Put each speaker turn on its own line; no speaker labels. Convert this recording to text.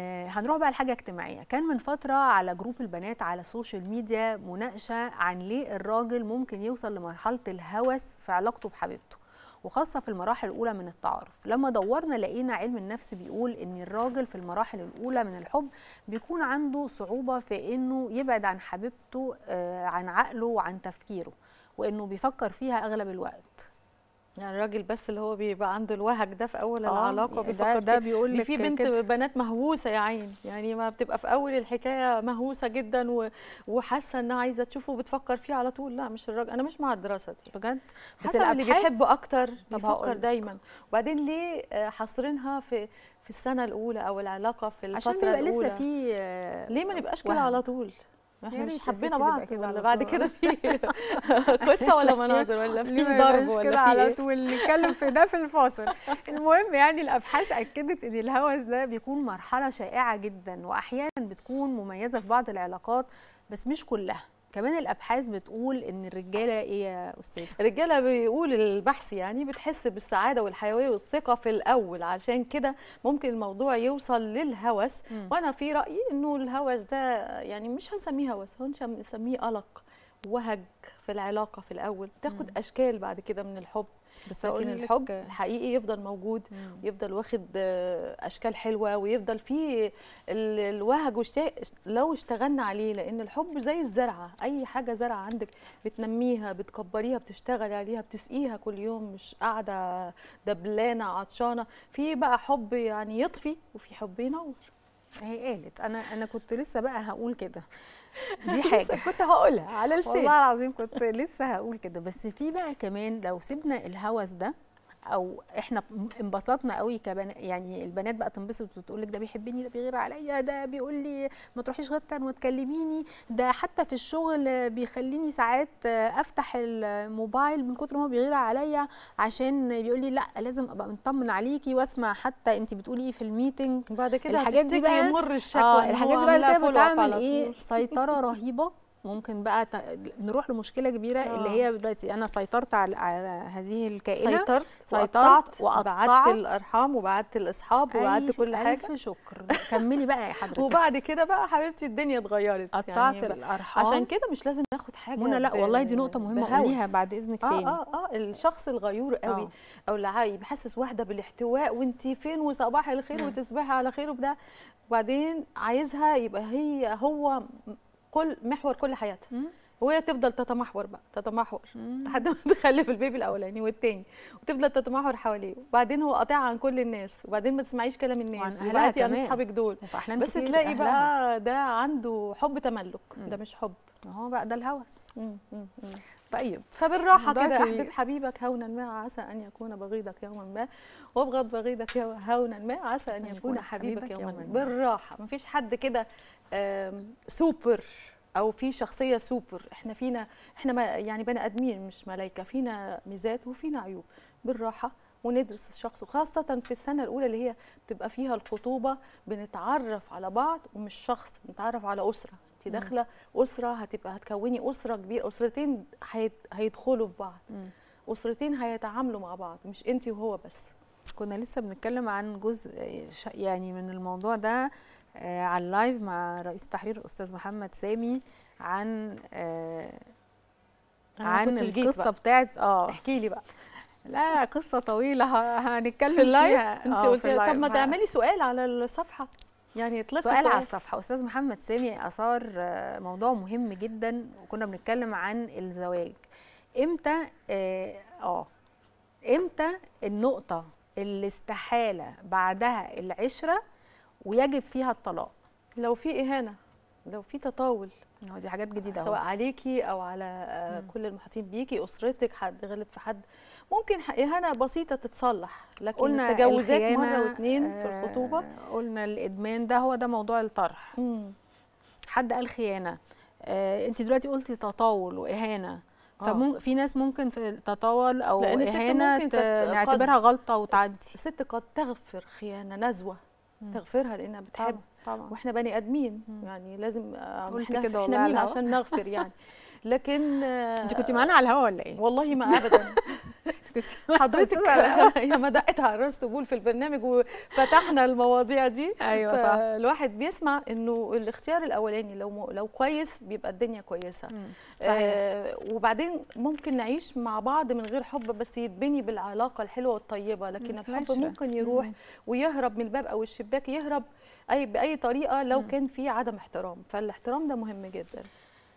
هنروح بقى لحاجة اجتماعية. كان من فترة على group البنات على ال social media مناقشة عن ليه الراجل ممكن يوصل لمرحلة الهوس في علاقته بحبيبته وخاصة في المراحل الأولى من التعارف. لما دورنا لقينا علم النفس بيقول إن الراجل في المراحل الأولى من الحب بيكون عنده صعوبة في إنه يبعد عن حبيبته عن عقله وعن تفكيره وإنه بيفكر فيها أغلب الوقت.
يعني الراجل بس اللي هو بيبقى عنده الوهج ده في أول
آه
العلاقة
ده, ده بيقول لك
في بنت
كده.
بنات مهووسة يا عين. يعني ما بتبقى في أول الحكاية مهووسة جدا. وحاسة إنها عايزة تشوفه وبتفكر فيه على طول. لا مش الراجل أنا مش مع الدراسة دي.
بجد؟
بس اللي بيحب أكتر بيفكر. دايما. وبعدين ليه حاصرينها في في السنة الأولى أو العلاقة في الفترة
عشان بيبقى
الأولى؟
لسه في
ليه ما نبقاش كده على طول؟ إحنا مش حابين بعض
كده
ولا بعد كده في قصة ولا مناظر ولا في ضرب ولا
كده على
إيه؟
طول؟ نتكلم في ده في الفاصل. المهم يعني الأبحاث أكدت إن الهوس ده بيكون مرحلة شائعة جدا واحيانا بتكون مميزة في بعض العلاقات بس مش كلها. كمان الأبحاث بتقول إن الرجالة إيه يا أستاذ
الرجالة بيقول البحث يعني بتحس بالسعادة والحيوية والثقة في الأول عشان كده ممكن الموضوع يوصل للهوس.
مم.
وأنا في رأيي إنه الهوس ده يعني مش هنسميه هوس هنسميه قلق وهج في العلاقة في الأول تاخد
مم.
أشكال بعد كده من الحب
بس
لكن الحب
لك-
الحقيقي يفضل موجود
مم.
يفضل واخد أشكال حلوة ويفضل فيه ال- الوهج واشت- لو اشتغلنا عليه لأن الحب زي الزرعة أي حاجة زرعة عندك بتنميها بتكبريها بتشتغل عليها بتسقيها كل يوم مش قاعدة دبلانة عطشانة في بقى حب يعني يطفي وفي حب ينور
هي قالت أنا أنا كنت لسه بقى هقول كده. دي حاجة.
كنت هقولها على
والله
لساني.
العظيم كنت لسه هقول كده. بس في بقى كمان لو سيبنا الهوس ده أو إحنا انبسطنا قوي كبنات يعني البنات بقى تنبسط وتقول لك ده بيحبني ده بيغير عليا ده بيقول لي ما تروحيش غدا وتكلميني. ده حتى في الشغل بيخليني ساعات أفتح الموبايل من كتر ما هو بيغير عليا عشان بيقول لي لا لازم أبقى مطمن عليكي وأسمع حتى انت بتقولي إيه في الميتنج.
وبعد كده
الحاجات دي بقى-
مر الشكوى إن
الحاجات دي بقى بتعمل
إيه.
سيطرة رهيبة. ممكن بقى ت... نروح لمشكلة كبيرة
آه.
اللي هي دلوقتي أنا سيطرت على, على هذه الكائنة
سيطرت
سيطرت
وقطعت
الأرحام
وبعدت الإصحاب وبعدت كل حاجة
ألف شكر كملي بقى يا حضرتك
وبعد كده بقى حبيبتي الدنيا اتغيرت
قطعت
يعني
الأرحام
عشان كده مش لازم ناخد حاجة
منى لا والله دي نقطة
مهمة.
قوليها بعد إذنك
آه
تاني
آه آه الشخص الغيور قوي
آه.
أو اللي بيحسس واحدة بالاحتواء وانت فين وصباح الخير
مم.
وتصبحي على خير وبتاع وبعدين عايزها يبقى هي هو كل محور كل حياتها. وهي تفضل تتمحور بقى تتمحور. لحد ما تخلف البيبي الأولاني والتاني وتفضل تتمحور حواليه وبعدين هو قاطع عن كل الناس وبعدين ما تسمعيش كلام الناس
أهلها
وبعتي عن
كمان.
أصحابك دول بس تلاقي. بقى ده عنده حب تملك
مم.
ده مش حب
أهو بقى ده الهوس
مم، مم، مم.
طيب فبالراحة
كده. احبب حبيبك هونا ما عسى أن يكون بغيضك يوما ما وابغض بغيضك هونا ما عسى أن يكون حبيبك يوما ما بالراحة مفيش حد كده سوبر أو في شخصية سوبر. إحنا فينا إحنا ما يعني بني آدمين مش ملائكه فينا ميزات وفينا عيوب. بالراحة وندرس الشخص. وخاصة في السنة الأولى اللي هي بتبقى فيها الخطوبة بنتعرف على بعض ومش شخص. بنتعرف على أسرة. انت
مم.
داخلة أسرة هتبقى هتكوني أسرة كبيرة. أسرتين هيدخلوا في بعض. أسرتين هيتعاملوا مع بعض مش انت وهو بس.
كنا لسه بنتكلم عن جزء يعني من الموضوع ده آه، على اللايف مع رئيس التحرير الاستاذ محمد سامي عن آه، عن القصة
بقى.
بتاعت آه.
احكي لي بقى.
لا قصة طويلة هنتكلم
في اللايف؟ انت
آه،
قلتي طب. ما تعملي سؤال على الصفحة. يعني يطلق
سؤال,
سؤال.
على الصفحة. أستاذ محمد سامي أثار موضوع مهم جدا وكنا بنتكلم عن الزواج. إمتى آه إمتى النقطة اللي استحالة بعدها العشرة ويجب فيها الطلاق.
لو في إهانة لو في تطاول.
هو دي حاجات جديدة
سواء
أهو.
عليكي أو على آه،
مم.
كل المحيطين بيكي أسرتك حد غلط في حد. ممكن إهانة بسيطة تتصلح لكن
قلنا
التجاوزات مرة واثنين في
آه،
الخطوبة.
قلنا الإدمان ده هو ده موضوع الطرح.
مم.
حد قال خيانة. آه انت دلوقتي قلتي تطاول وإهانة.
آه.
فممكن في ناس ممكن في تطاول أو
إهانة
نعتبرها غلطة وتعدي
الست قد تغفر خيانة نزوة
مم.
تغفرها لأنها بتحب
طبعا طبعا
وإحنا بني آدمين
مم.
يعني لازم آه، إحنا
كده إحنا
مين. عشان نغفر يعني لكن آه،
انت كنتي معانا على الهوا ولا إيه؟
والله ما ابدا حضرتك يا ما دقت على الراس طبول في البرنامج وفتحنا المواضيع دي
أيوه صح
فالواحد بيسمع إنه الاختيار الأولاني لو م... لو كويس بيبقى الدنيا كويسة
مم.
صحيح. آه وبعدين ممكن نعيش مع بعض من غير حب بس يتبني بالعلاقة الحلوة والطيبة لكن. الحب. ممكن يروح. ويهرب من الباب أو الشباك يهرب أي بأي طريقة لو. كان في عدم احترام فالاحترام ده مهم جدا